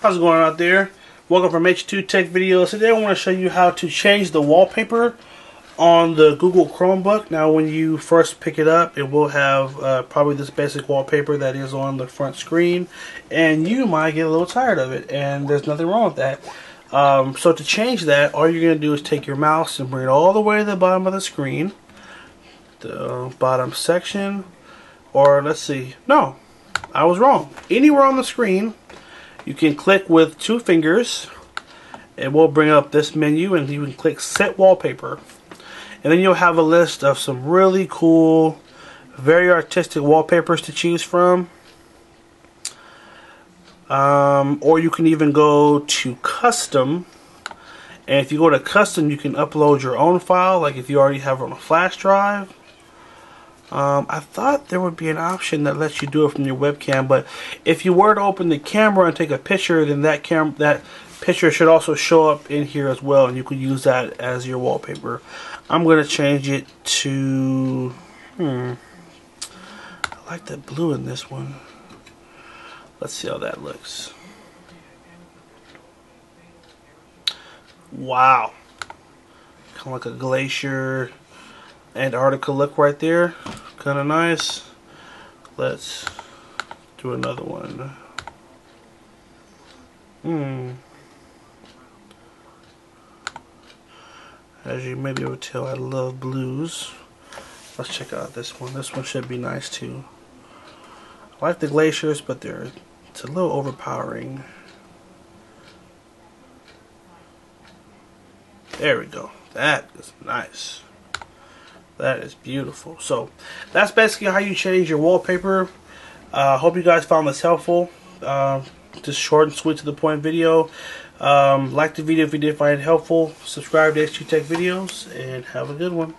How's it going out there? Welcome from H2 Tech Videos. Today I want to show you how to change the wallpaper on the Google Chromebook. Now when you first pick it up, it will have uh, probably this basic wallpaper that is on the front screen and you might get a little tired of it and there's nothing wrong with that. Um, so to change that, all you're going to do is take your mouse and bring it all the way to the bottom of the screen. The bottom section. Or let's see. No, I was wrong. Anywhere on the screen, you can click with two fingers. It will bring up this menu and you can click set wallpaper. And then you'll have a list of some really cool, very artistic wallpapers to choose from. Um, or you can even go to custom. And if you go to custom, you can upload your own file, like if you already have it on a flash drive. Um, I thought there would be an option that lets you do it from your webcam, but if you were to open the camera and take a picture, then that cam that picture should also show up in here as well, and you could use that as your wallpaper. I'm going to change it to, hmm, I like the blue in this one. Let's see how that looks. Wow. Kind of like a glacier Antarctica look right there. Kind of nice. Let's do another one. Hmm. As you may be able to tell, I love blues. Let's check out this one. This one should be nice too. I like the glaciers, but they're it's a little overpowering. There we go. That is nice. That is beautiful. So that's basically how you change your wallpaper. I uh, hope you guys found this helpful. Uh, just short and sweet to the point video. Um, like the video if you did find it helpful. Subscribe to H2 Tech Videos and have a good one.